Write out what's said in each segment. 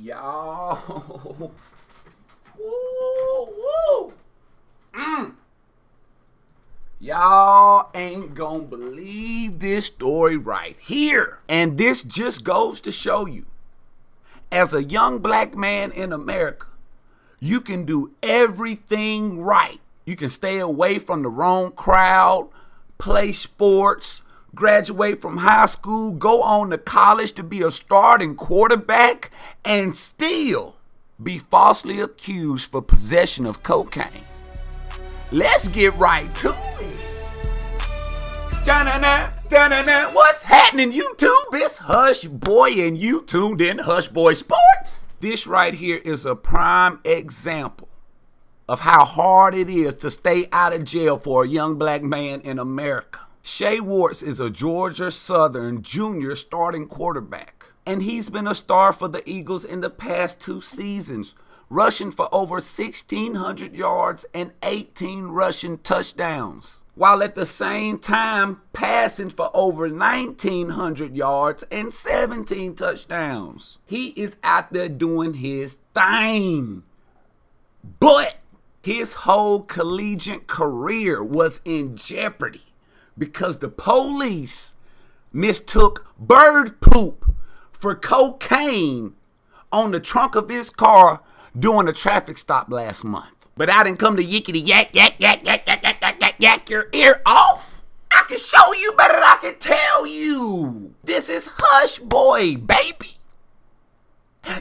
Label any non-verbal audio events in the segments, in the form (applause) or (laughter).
Y'all. (laughs) woo, woo. Mm. Y'all ain't gonna believe this story right here. And this just goes to show you, as a young black man in America, you can do everything right. You can stay away from the wrong crowd, play sports, graduate from high school, go on to college to be a starting quarterback, and still be falsely accused for possession of cocaine. Let's get right to it. Da-na-na, da-na-na. What's happening, YouTube? It's Hush Boy, and you tuned in Hush Boy Sports. This right here is a prime example of how hard it is to stay out of jail for a young black man in America. Shai Werts is a Georgia Southern junior starting quarterback, and he's been a star for the Eagles in the past two seasons, rushing for over 1,600 yards and 18 rushing touchdowns, while at the same time passing for over 1,900 yards and 17 touchdowns. He is out there doing his thing. But his whole collegiate career was in jeopardy because the police mistook bird poop for cocaine on the trunk of his car during a traffic stop last month. But I didn't come to yickety yak yak yak yak yak yak yak yak yak your ear off. I can show you better than I can tell you. This is Hush Boy, baby.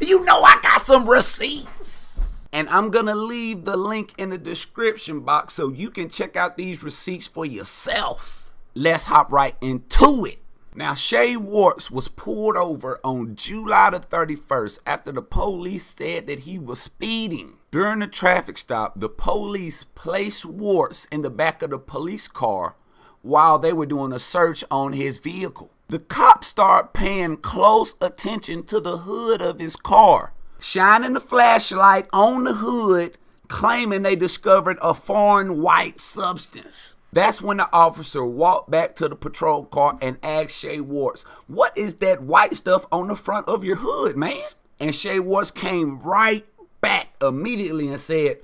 You know I got some receipts. And I'm gonna leave the link in the description box so you can check out these receipts for yourself. Let's hop right into it. Now, Shai Werts was pulled over on July the 31st after the police said that he was speeding. During the traffic stop, the police placed Werts in the back of the police car while they were doing a search on his vehicle. The cops start paying close attention to the hood of his car, shining the flashlight on the hood, claiming they discovered a foreign white substance. That's when the officer walked back to the patrol car and asked Shai Werts, What is that white stuff on the front of your hood, man? And Shai Werts came right back immediately and said,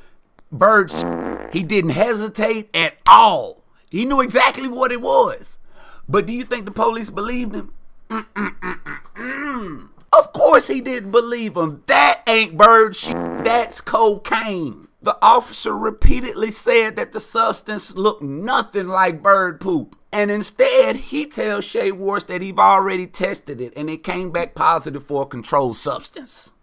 Bird, he didn't hesitate at all. He knew exactly what it was. But do you think the police believed him? Mm-mm-mm-mm. Of course he didn't believe him. That ain't bird shit. That's cocaine. The officer repeatedly said that the substance looked nothing like bird poop. And instead, he tells Shai Werts that he've already tested it and it came back positive for a controlled substance.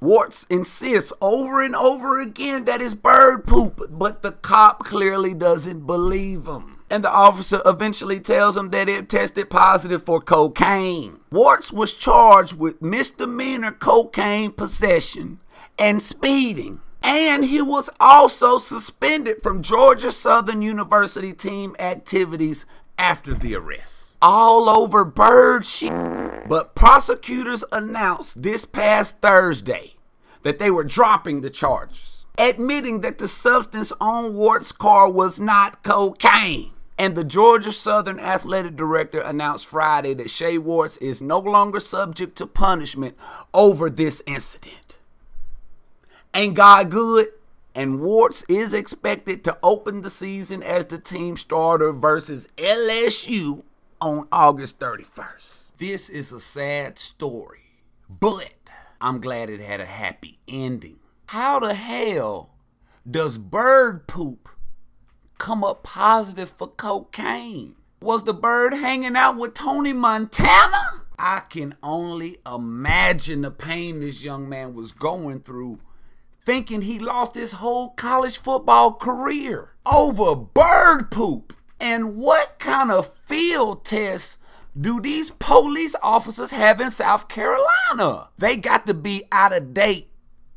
Werts insists over and over again that it's bird poop, but the cop clearly doesn't believe him. And the officer eventually tells him that it tested positive for cocaine. Werts was charged with misdemeanor cocaine possession and speeding. And he was also suspended from Georgia Southern University team activities after the arrest. All over bird shit. But prosecutors announced this past Thursday that they were dropping the charges, admitting that the substance on Werts' car was not cocaine. And the Georgia Southern athletic director announced Friday that Shai Werts is no longer subject to punishment over this incident. Ain't God good? And Werts is expected to open the season as the team starter versus LSU on August 31st. This is a sad story, but I'm glad it had a happy ending. How the hell does bird poop come up positive for cocaine? Was the bird hanging out with Tony Montana? I can only imagine the pain this young man was going through thinking he lost his whole college football career over bird poop. And what kind of field tests do these police officers have in South Carolina? They got to be out of date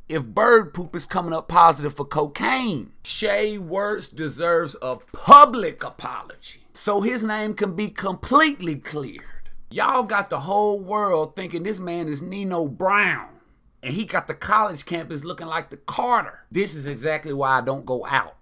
if bird poop is coming up positive for cocaine. Shai Werts deserves a public apology so his name can be completely cleared. Y'all got the whole world thinking this man is Nino Brown and he got the college campus looking like the Carter. This is exactly why I don't go out.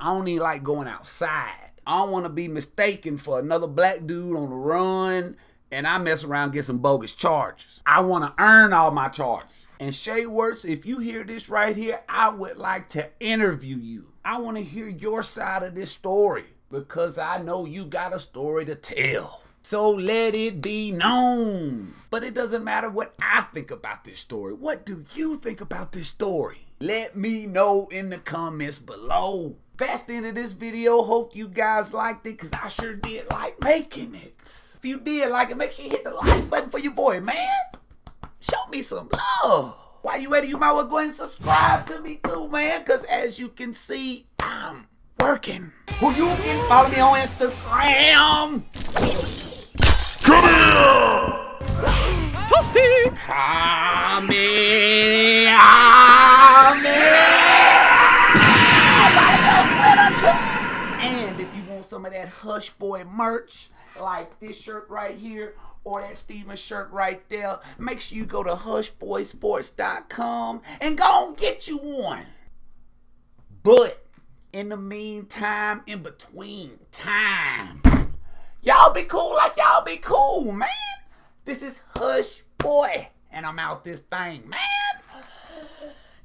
I don't even like going outside. I don't want to be mistaken for another black dude on the run and I mess around get some bogus charges. I want to earn all my charges. And Shay if you hear this right here, I would like to interview you. I want to hear your side of this story because I know you got a story to tell. So let it be known. But it doesn't matter what I think about this story. What do you think about this story? Let me know in the comments below. That's the end of this video. Hope you guys liked it because I sure did like making it. If you did like it, make sure you hit the like button for your boy, man. Show me some love. While you ready, you might well go ahead and subscribe to me too, man. Because as you can see, I'm working. Who you can follow me on Instagram. And if you want some of that Hush Boy merch, like this shirt right here, or that Steven shirt right there, make sure you go to hushboysports.com and go and get you one. But in the meantime, in between time, y'all be cool like y'all be cool, man. This is Hush Boy, and I'm out this thing, man.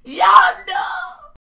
Y'all know.